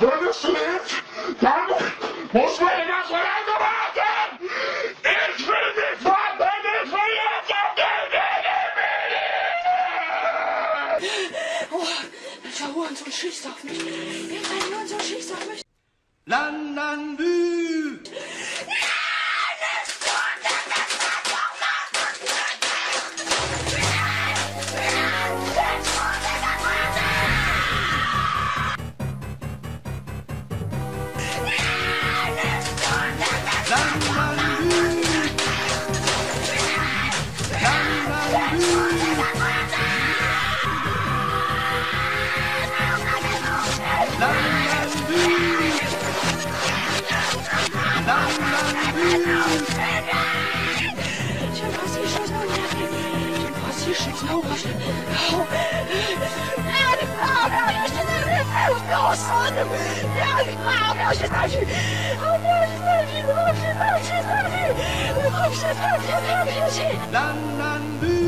Wenn es lebt, dann muss man das Gelände warten! Ich will nicht warten, ich will jetzt auf den Oh, dieser Hurensohn schießt auf mich. Irgendein Hurensohn schießt auf mich. Lan Lan 我说你不要你我不要去再去。我不要去再去我不要去再去去我不要去。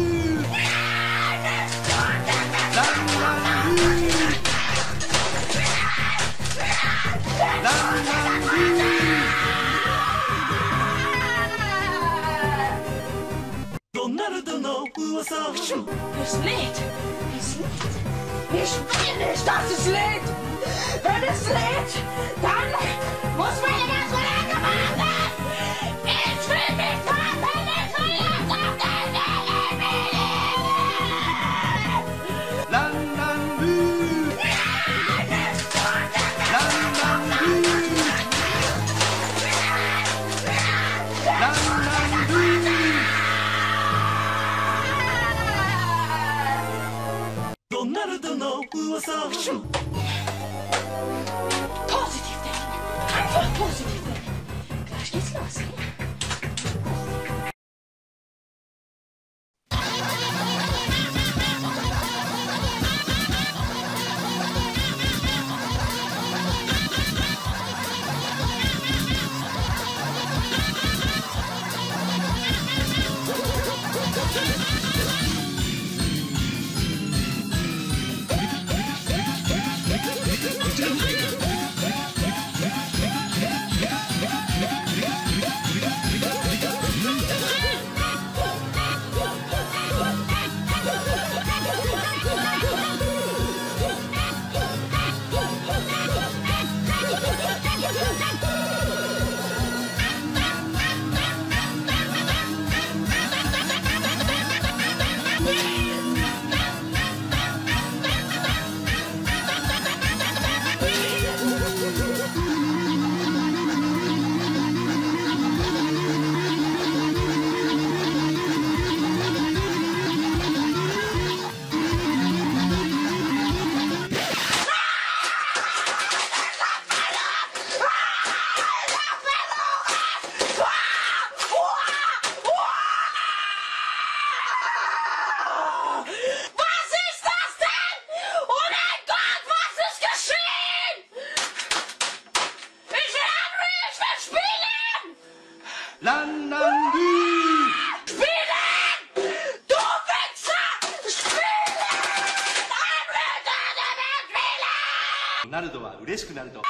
ナルドは嬉しくなると。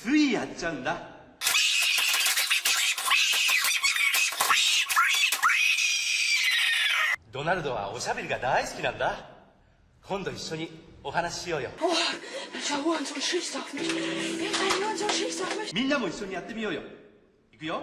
ついやっちゃうんだ。ドナルドはおしゃべりが大好きなんだ。今度一緒にお話ししようよ。みんなも一緒にやってみようよ。いくよ。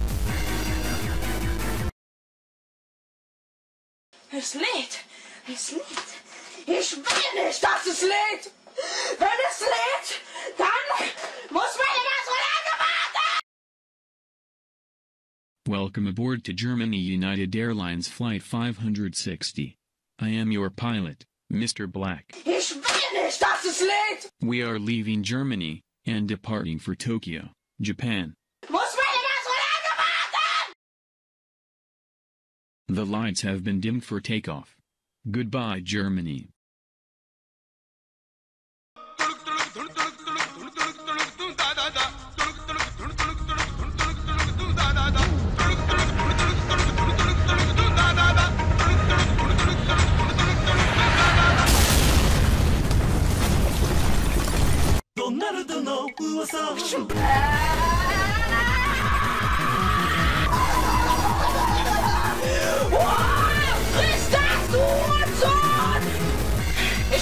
Es lädt. Es lädt. Ich will nicht, dass es lädt. Wenn es lädt, dann muss man das Gelände warten. Welcome aboard to Germany United Airlines Flight 560. I am your pilot, Mr. Black. Ich will Ich das ist Lied! We are leaving Germany and departing for Tokyo, Japan. Muss man das wohl warten? The lights have been dimmed for takeoff. Goodbye, Germany.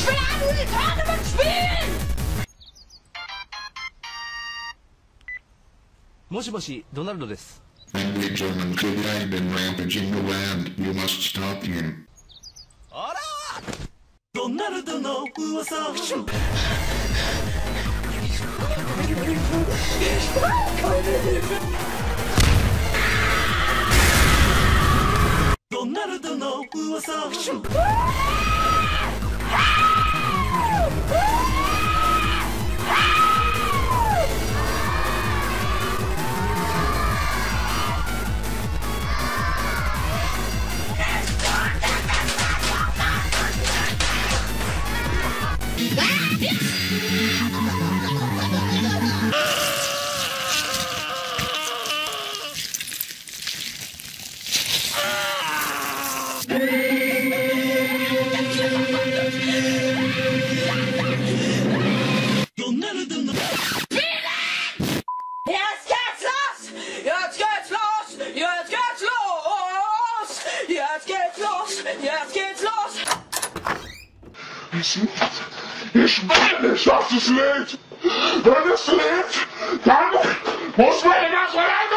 Ich will Unreal Tournament spielen! もしもしドナルドです Angry German could have been rampaging the land. You must stop him. あらドナルドの噂ドナルドの噂ド Espelho, já se silêncio! Olha o silêncio! então, Vamos para o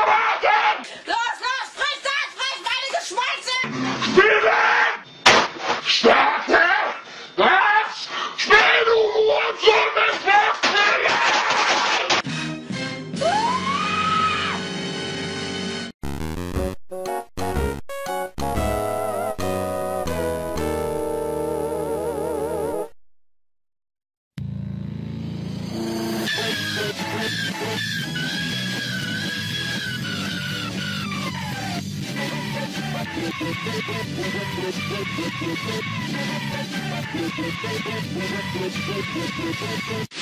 Thank you.